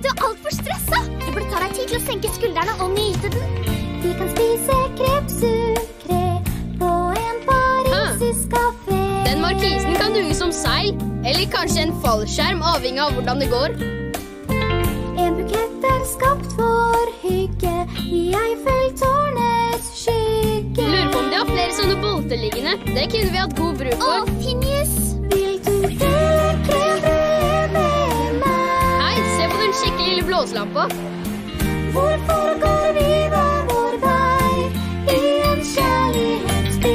du er altfor stressa. Du burde ta deg tid til å senke skuldrene og nyte den. Vi kan spise krepsukré på en parisisk kafé. Den markisen kan duge som seil, eller kanskje en fallskjerm, avhengig av hvordan det går. En bukett er skapt for hygge i Eiffeltårnets skygge. Lurer på om de har flere sånne bolter liggende. Det kunne vi hatt god bruk Å, for. Finjus, vil kjekke lille blåselampa. Hvorfor går vi hver vår vei i en kjærlighetsby? I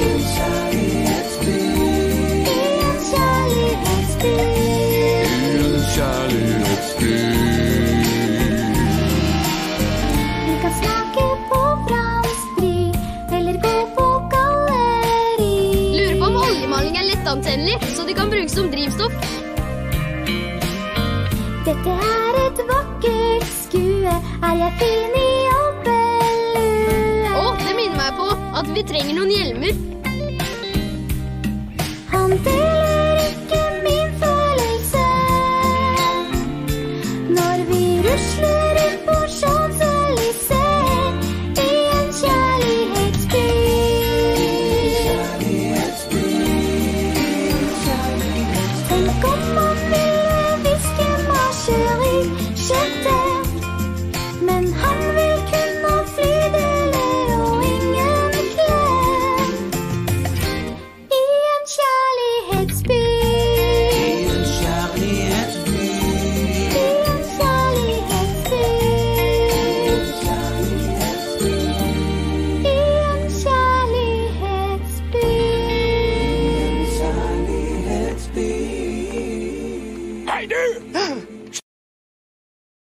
en kjærlighetsby. Vi kan smake på fransk eller gå på galleri. Lurer på om oljemaling er lettantennelig, så de kan brukes som drivstoff. Dette er et vakkert skue. Er jeg fin i alpelue? Å, det minner meg på at vi trenger noen hjelmer. Han deler Hei, du!